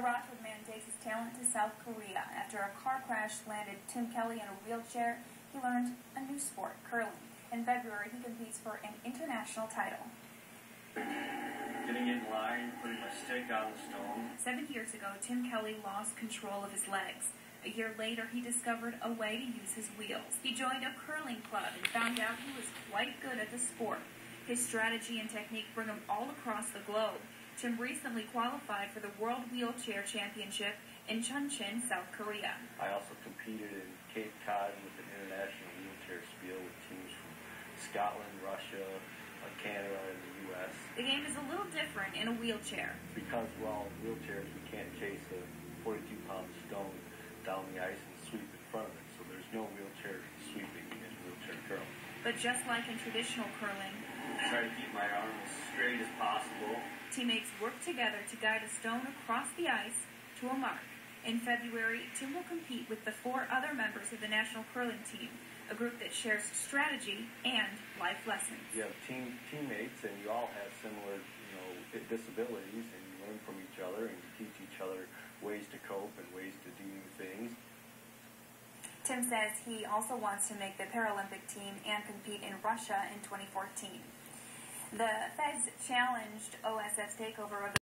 Man takes his talent to South Korea. After a car crash landed Tim Kelly in a wheelchair, he learned a new sport, curling. In February, he competes for an international title. Getting in line, putting my stick on the stone. Seven years ago, Tim Kelly lost control of his legs. A year later, he discovered a way to use his wheels. He joined a curling club and found out he was quite good at the sport. His strategy and technique bring him all across the globe. Tim recently qualified for the World Wheelchair Championship in Chuncheon, South Korea. I also competed in Cape Cod with an international wheelchair spiel with teams from Scotland, Russia, uh, Canada, and the U.S. The game is a little different in a wheelchair. Because we're all in wheelchairs, we can't chase a 42-pound stone down the ice and sweep in front of it. So there's no wheelchair sweeping in wheelchair curling. But just like in traditional curling, Teammates work together to guide a stone across the ice to a mark. In February, Tim will compete with the four other members of the national curling team, a group that shares strategy and life lessons. You have team teammates, and you all have similar, you know, disabilities, and you learn from each other, and you teach each other ways to cope and ways to do new things. Tim says he also wants to make the Paralympic team and compete in Russia in 2014. The feds challenged OSF's takeover of